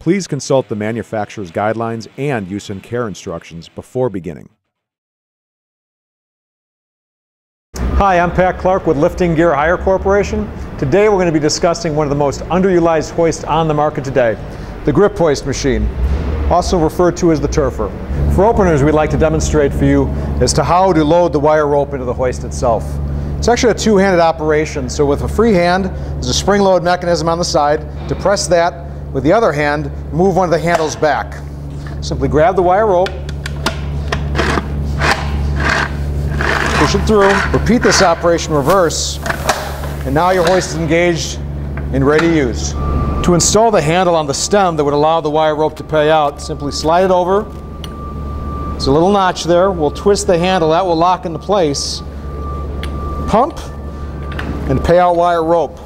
Please consult the manufacturer's guidelines and use and care instructions before beginning. Hi, I'm Pat Clark with Lifting Gear Hire Corporation. Today we're going to be discussing one of the most underutilized hoists on the market today, the Griphoist machine, also referred to as the Tirfor. For openers, we'd like to demonstrate for you as to how to load the wire rope into the hoist itself. It's actually a two-handed operation, so with a free hand, there's a spring load mechanism on the side. To press that, with the other hand, move one of the handles back. Simply grab the wire rope, push it through, repeat this operation reverse, and now your hoist is engaged and ready to use. To install the handle on the stem that would allow the wire rope to pay out, simply slide it over. There's a little notch there. We'll twist the handle. That will lock into place. Pump and pay out wire rope.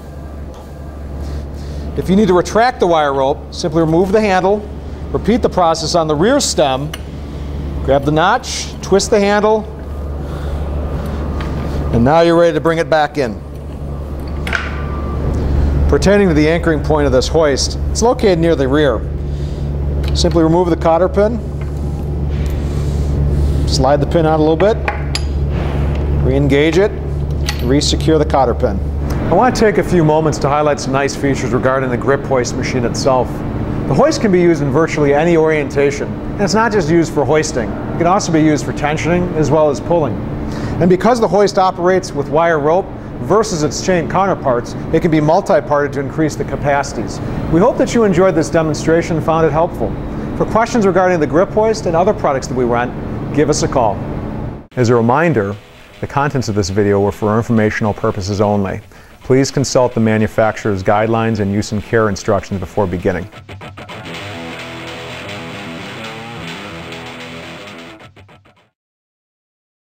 If you need to retract the wire rope, simply remove the handle, repeat the process on the rear stem, grab the notch, twist the handle, and now you're ready to bring it back in. Pertaining to the anchoring point of this hoist, it's located near the rear. Simply remove the cotter pin, slide the pin out a little bit, re-engage it, re-secure the cotter pin. I want to take a few moments to highlight some nice features regarding the Griphoist machine itself. The hoist can be used in virtually any orientation, and it's not just used for hoisting. It can also be used for tensioning as well as pulling. And because the hoist operates with wire rope versus its chain counterparts, it can be multi-parted to increase the capacities. We hope that you enjoyed this demonstration and found it helpful. For questions regarding the Griphoist and other products that we rent, give us a call. As a reminder, the contents of this video were for informational purposes only. Please consult the manufacturer's guidelines and use and care instructions before beginning.